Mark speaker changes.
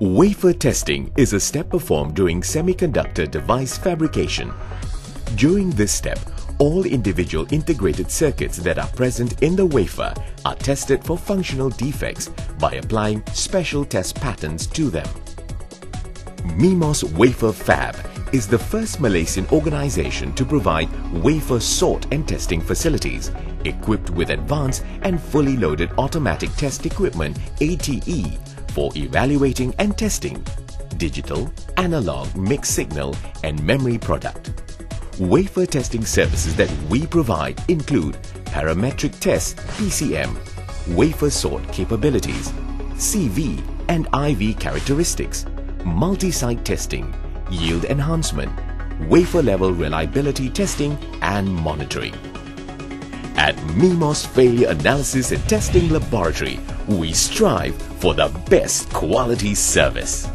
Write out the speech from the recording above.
Speaker 1: Wafer testing is a step performed during semiconductor device fabrication. During this step, all individual integrated circuits that are present in the wafer are tested for functional defects by applying special test patterns to them. Mimos Wafer Fab is the first Malaysian organization to provide wafer sort and testing facilities equipped with advanced and fully loaded automatic test equipment ATE for evaluating and testing digital, analog, mixed signal and memory product. Wafer testing services that we provide include parametric test PCM, wafer sort capabilities, CV and IV characteristics, multi-site testing, yield enhancement, wafer level reliability testing and monitoring. At MIMOS Failure Analysis and Testing Laboratory, we strive for the best quality service.